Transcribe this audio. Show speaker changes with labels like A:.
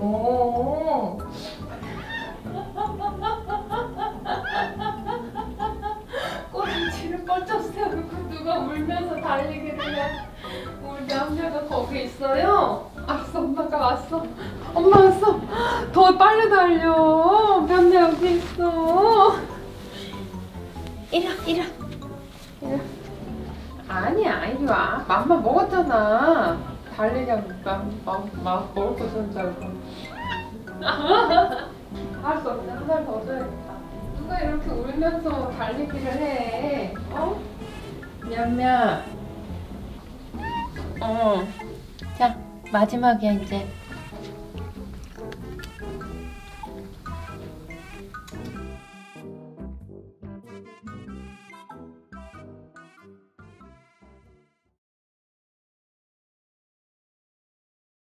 A: 오. 꼬리치를 펄쩍 세우고 누가 울면서 달리길래 우리 남자가 거기 있어요? 알았어 엄마가 왔어. 엄마 왔어. 더 빨리 달려. 남자 여기 있어. 일어 일어 일어 아니야 이리 와. 맘마 먹었잖아. 달리기 하니까 막, 막 먹을 거 있는 줄 알고. 알았어, 한달 더 줘야겠다. 누가 이렇게 울면서 달리기를 해? 어? 냠냠. 어. 자, 마지막이야, 이제.